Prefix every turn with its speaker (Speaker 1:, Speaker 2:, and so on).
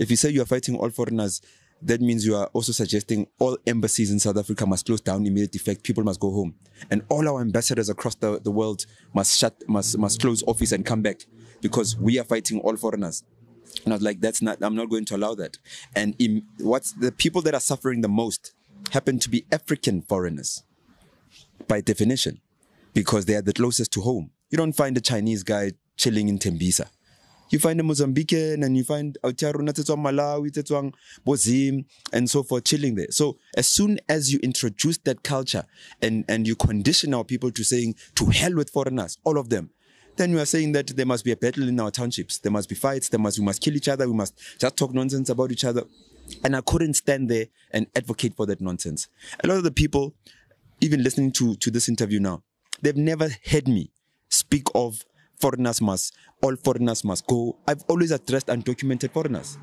Speaker 1: If you say you are fighting all foreigners, that means you are also suggesting all embassies in South Africa must close down immediate effect. People must go home, and all our ambassadors across the, the world must shut, must must close office and come back because we are fighting all foreigners. And I was like, that's not. I'm not going to allow that. And in, what's the people that are suffering the most happen to be African foreigners, by definition, because they are the closest to home. You don't find a Chinese guy chilling in Tembisa you find a Mozambican and you find Aotearoa Malawi, Tetswang Bozim, and so forth chilling there. So as soon as you introduce that culture and, and you condition our people to saying, to hell with foreigners, all of them, then you are saying that there must be a battle in our townships. There must be fights. There must we must kill each other. We must just talk nonsense about each other. And I couldn't stand there and advocate for that nonsense. A lot of the people, even listening to, to this interview now, they've never heard me speak of foreigners must, all foreigners must go. I've always addressed undocumented foreigners.